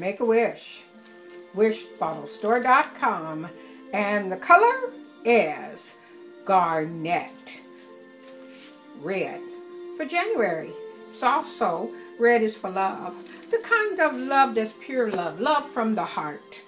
Make a Wish, wishbottlestore.com. And the color is Garnet Red for January. It's also red is for love. The kind of love that's pure love, love from the heart.